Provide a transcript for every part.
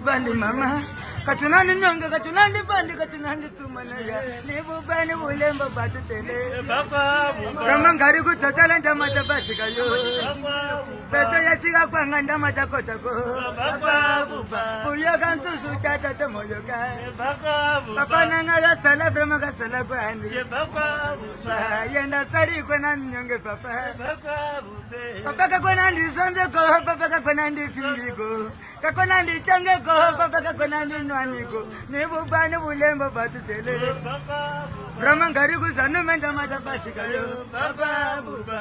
ndipande mama katunandinonge katunandipande katunandithumanaa nibubeni bulemba batutelesiamangari kudotala ndamata bazikayo beto yacikakwanga ndamata kotako buyokansuzu tata tomoyoka papanangazasala bemakasala kwani yendasalikwenanyonge papa papakakwenandisonzeko papakakwenandifingiko kakona nditenge goho baba kakona ninwaniko nibuba nibulemba batutelele roma ngari kuzanumenda matabatikayo baba buba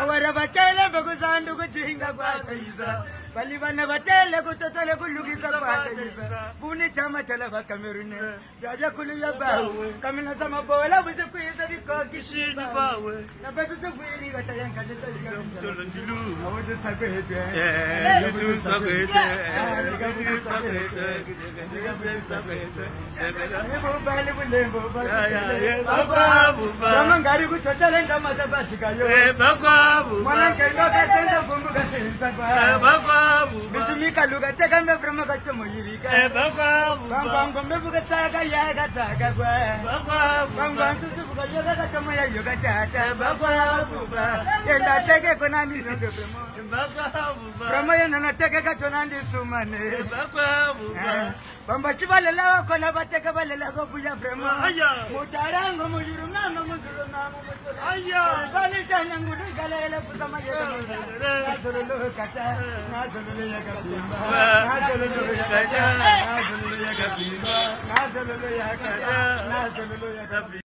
awara batelembe kuzandukujinga kwatiza valivana va tele ku tatale ku lukisa kuhatanisa vuni tamadala va kamerune vavyakhulu ya bawe kamina sa mabola vuse ku yisa vikokiini bawe napetuse vuyeriva ta yangaeaaubali vulemboamangari ku tatale ndamata vajikayomwanangengakasenda eh, vumbukasehisa ikaluka teka mbeprema kacemoyirika eh, bangbango mbevuke saka yaka taka kwe bangbantutuvuka yoka kacemoya yoka tata eh, bakwavuba enda teke konandino eh, ngeprema bakwavuba prema yenana teke kaconandisumane bakwavuba bambaci balala bakona abateka balala ko kuja vrema mutarango mujuru nanga mujuru nanga mujuru aya bani chana ngudu galele kusama yeka na zololo kata na zololo yeka bimba na zololo yeka kata na zololo yeka bimba na zololo yeka kata na zololo yeka